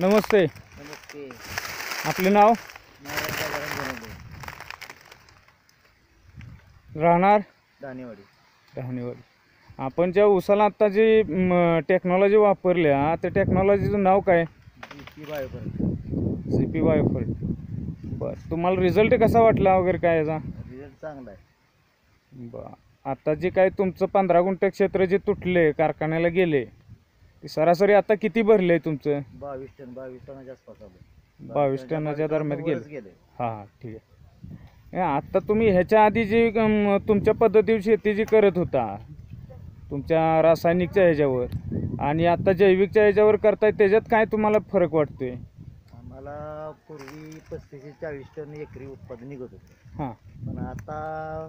नमस्ते. नमस्ते. आपले नाव? राहणार? दानेवाडी डहाणीवर आपण ज्या उसाला आत्ता जी टेक्नॉलॉजी वापरल्या त्या टेक्नॉलॉजीचं नाव काय? ती बायोपर्यंत सी पी बरं तुम्हाला रिझल्ट कसा वाटला वगैरे काय याचा? रिझल्ट चांगला आहे. बरं आता जे काय तुमचं पंधरा गुंठ क्षेत्र जे तुटले कारखान्याला गेले ते सरासरी आता किती भरले तुमचं? बावीस टन बावीस टनाच्या आसपास आलं बावीस टनाच्या दरम्यान गेले. हां हां ठीक आहे. आता तुम्ही ह्याच्या आधी जी तुमच्या पद्धतीवर शेती जी करत होता तुमच्या रासायनिकच्या ह्याच्यावर आणि आता जैविकच्या ह्याच्यावर करताय त्याच्यात काय तुम्हाला फरक वाटतोय? आम्हाला पूर्वी पस्तीस ते चाळीस टन एकरी उत्पादन निघत होतं. हां. पण आता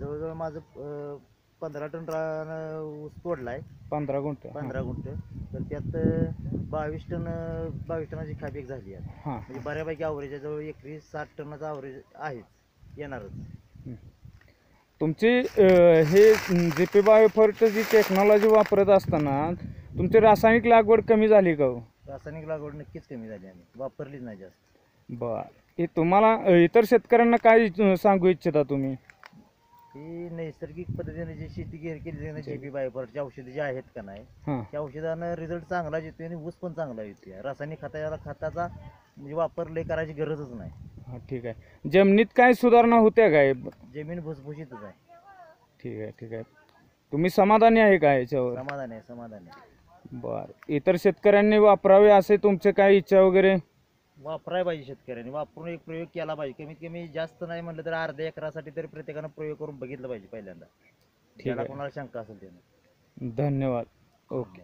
जवळजवळ माझं पंधरा टन रान ऊस तोडला आहे पंधरा गुंठ. पंधरा गुंठ. तर त्यात अं, बावीस टन अं, बावीस टनाची खापीक झाली आहे हां. म्हणजे बऱ्यापैकी ॲव्हरेज आहे जवळ एकरी साठ टनाचं ॲव्हरेज आहेच येणारच. तुमची अं, हे जे पी बायोफर्ट जी टेक्नॉलॉजी वापरत असताना तुमची रासायनिक लागवड कमी झाली का हो? रासायनिक लागवड नक्कीच कमी झाली आम्ही वापरलीच नाही जास्त. बर. हे तुम्हाला अं, इतर शेतकऱ्यांना काय सांगू इच्छिता तुम्ही? ही नैसर्गिक पद्धतीने जी शेती केली केली ना जे बी बायोपरची औषधे जी आहेत का नाही हां. त्या औषधानं रिझल्ट चांगला येतोय आणि ऊस पण चांगला येतोय. रासायनिक खताला खताचा म्हणजे वापर लय करायची गरजच नाही. हां ठीक आहे. जमिनीत काय सुधारणा होत्या काय? जमीन भुसभुशीतच आहे. ठीक आहे ठीक आहे. तुम्ही समाधानी आहे का याच्यावर? समाधान आहे समाधान आहे. बर. इतर शेतकऱ्यांनी वापरावे असे तुमचे काय इच्छा वगैरे? वापराय पाहिजे शेतकऱ्यांनी. वापरून एक प्रयोग केला पाहिजे. कमीत कमी जास्त नाही म्हटलं तर अर्ध्या एकरासाठी तरी प्रत्येकानं प्रयोग करून बघितलं पाहिजे पहिल्यांदा. ठीक आहे. कोणाला शंका असेल त्यानं. धन्यवाद. ओके.